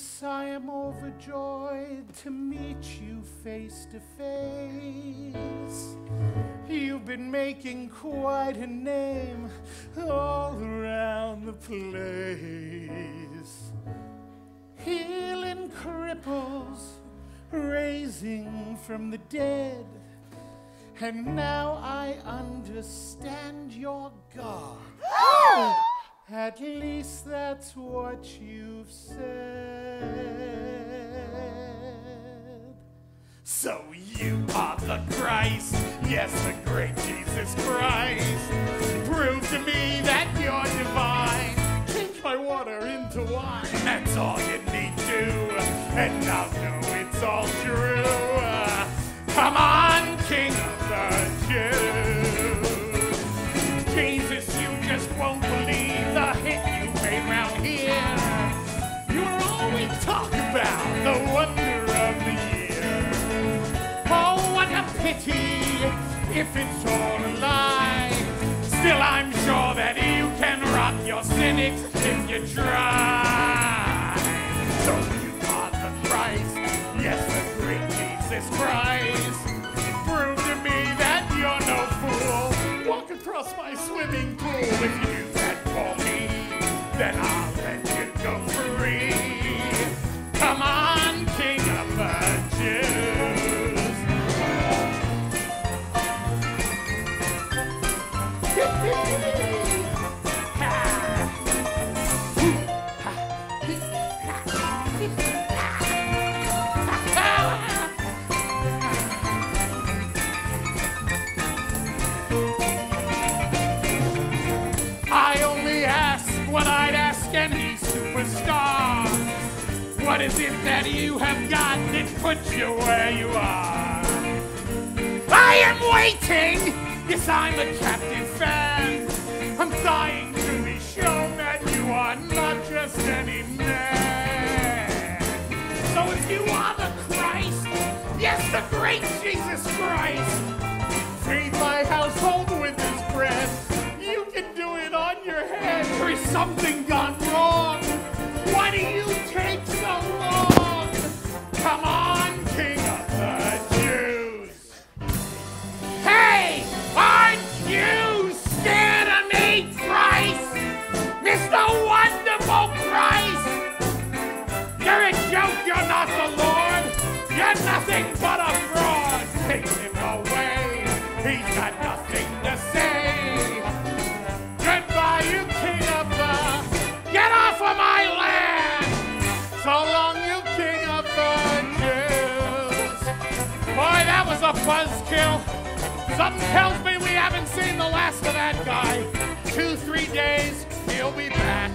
Jesus, I am overjoyed to meet you face to face. You've been making quite a name all around the place. Healing cripples, raising from the dead. And now I understand you're God. At least that's what you've said. So you are the Christ, yes, the great Jesus Christ. Prove to me that you're divine. Change my water into wine. That's all you need to, and I'll know pity if it's all a lie. Still, I'm sure that you can rock your cynics if you try. So you are the Christ, yes, the great Jesus Christ. Prove to me that you're no fool. Walk across my swimming pool. If you do that for me, then I'll what I'd ask any superstar. What is it that you have got that puts you where you are? I am waiting! Yes, I'm a captive fan. I'm dying to be shown that you are not just any man. So if you are the Christ, yes, the great Jesus Christ, feed my household with his bread. You can do it on your head. There is something gone Nothing but a fraud. Take him away. He's got nothing to say. Goodbye, you king of the. Get off of my land! So long, you king of the Jews. Boy, that was a buzzkill. Something tells me we haven't seen the last of that guy. Two, three days, he'll be back.